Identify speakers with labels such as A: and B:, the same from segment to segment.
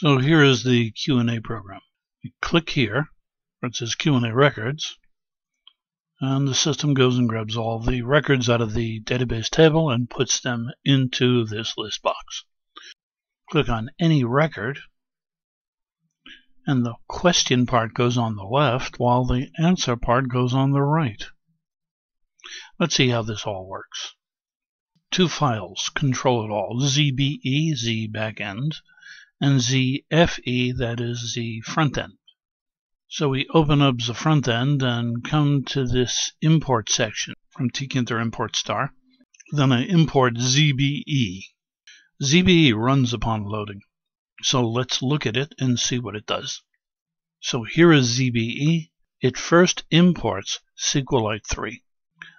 A: So here is the Q&A program. You click here where it says Q&A records and the system goes and grabs all the records out of the database table and puts them into this list box. Click on any record and the question part goes on the left while the answer part goes on the right. Let's see how this all works. Two files control it all, ZBE, Z backend, and ZFE, that is the front end. So we open up the front end and come to this import section from tkinter import star. Then I import ZBE. ZBE runs upon loading. So let's look at it and see what it does. So here is ZBE. It first imports SQLite 3.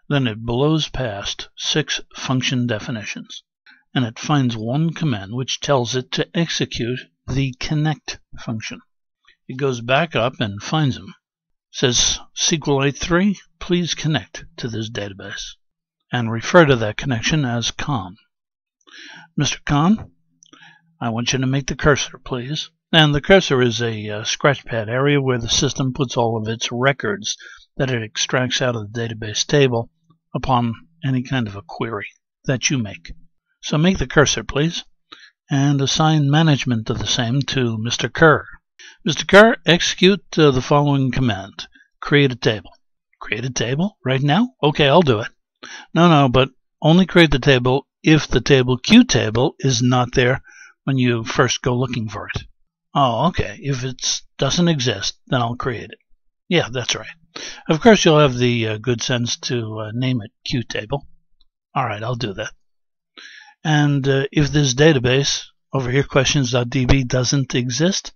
A: Then it blows past six function definitions and it finds one command which tells it to execute the connect function. It goes back up and finds them. Says SQLite 3, please connect to this database and refer to that connection as Khan. Mr. Khan, I want you to make the cursor, please. And the cursor is a uh, scratchpad area where the system puts all of its records that it extracts out of the database table upon any kind of a query that you make. So make the cursor, please, and assign management of the same to Mr. Kerr. Mr. Kerr, execute uh, the following command. Create a table. Create a table? Right now? Okay, I'll do it. No, no, but only create the table if the table Q table is not there when you first go looking for it. Oh, okay. If it doesn't exist, then I'll create it. Yeah, that's right. Of course, you'll have the uh, good sense to uh, name it Q table. All right, I'll do that. And uh, if this database over here, questions.db, doesn't exist,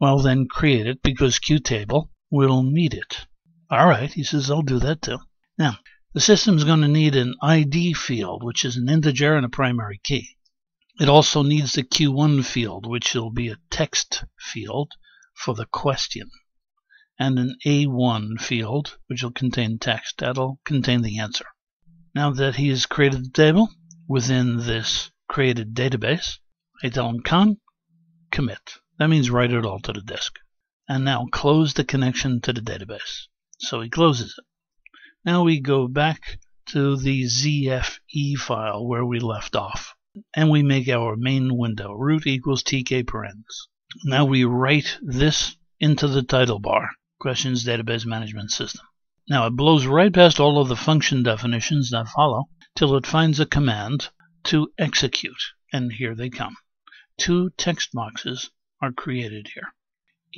A: well, then create it because QTable will need it. All right, he says, I'll do that too. Now, the system's going to need an ID field, which is an integer and a primary key. It also needs the Q1 field, which will be a text field for the question, and an A1 field, which will contain text. That'll contain the answer. Now that he has created the table, within this created database. I tell him Khan, commit. That means write it all to the disk. And now close the connection to the database. So he closes it. Now we go back to the ZFE file where we left off. And we make our main window, root equals tk parens. Now we write this into the title bar, questions database management system. Now it blows right past all of the function definitions that follow till it finds a command to execute. And here they come. Two text boxes are created here,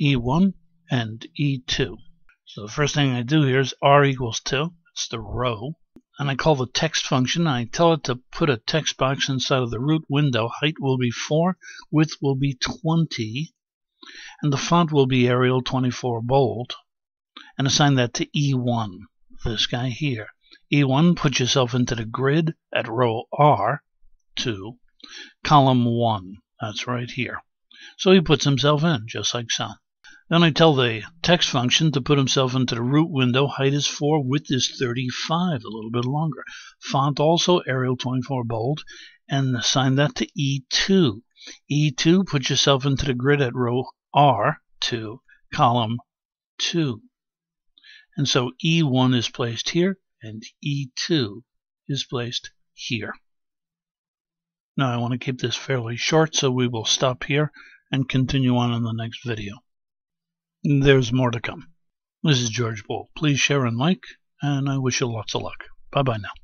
A: E1 and E2. So the first thing I do here is R equals 2. It's the row. And I call the text function. I tell it to put a text box inside of the root window. Height will be 4. Width will be 20. And the font will be Arial 24 bold and assign that to E1, this guy here. E1, put yourself into the grid at row R2, column 1. That's right here. So he puts himself in, just like so. Then I tell the text function to put himself into the root window. Height is 4, width is 35, a little bit longer. Font also Arial 24 bold, and assign that to E2. E2, put yourself into the grid at row R2, column 2. And so E1 is placed here and E2 is placed here. Now I want to keep this fairly short, so we will stop here and continue on in the next video. There's more to come. This is George Boole. Please share and like, and I wish you lots of luck. Bye bye now.